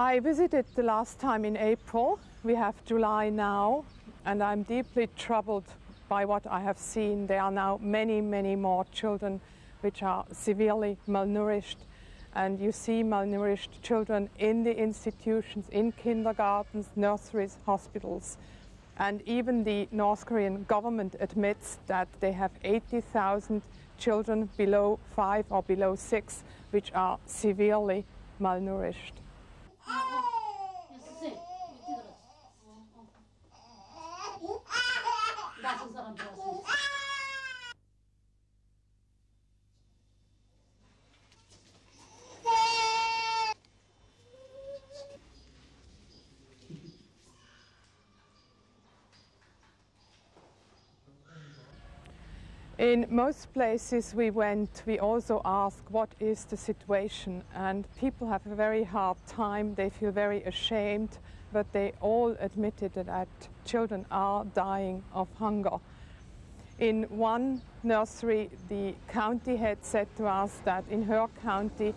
I visited the last time in April. We have July now, and I'm deeply troubled by what I have seen. There are now many, many more children which are severely malnourished. And you see malnourished children in the institutions, in kindergartens, nurseries, hospitals. And even the North Korean government admits that they have 80,000 children below five or below six which are severely malnourished. In most places we went, we also asked what is the situation, and people have a very hard time. They feel very ashamed, but they all admitted that children are dying of hunger. In one nursery, the county head said to us that in her county,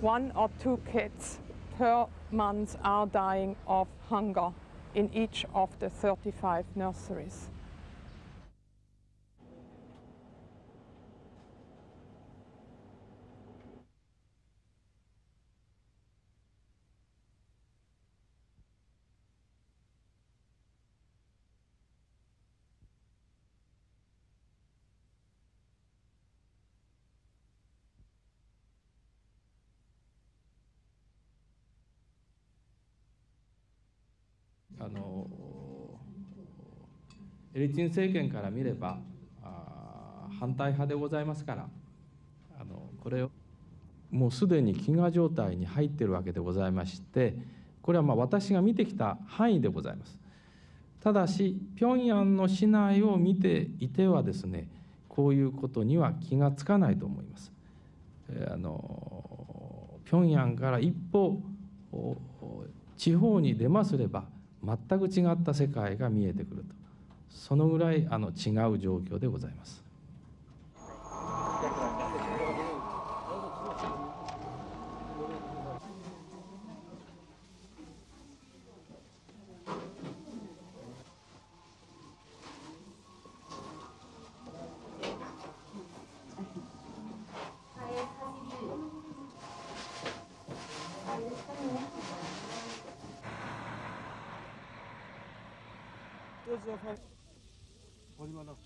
one or two kids per month are dying of hunger in each of the 35 nurseries. あのエリツィン政権から見れば反対派でございますからあのこれをもうすでに飢餓状態に入っているわけでございましてこれはまあ私が見てきた範囲でございます。ただし平壌の市内を見ていてはですねこういうことには気がつかないと思います。あの平壌から一歩地方に出ますれば全く違った世界が見えてくるとそのぐらいあの違う状況でございます。这是放，我的妈的！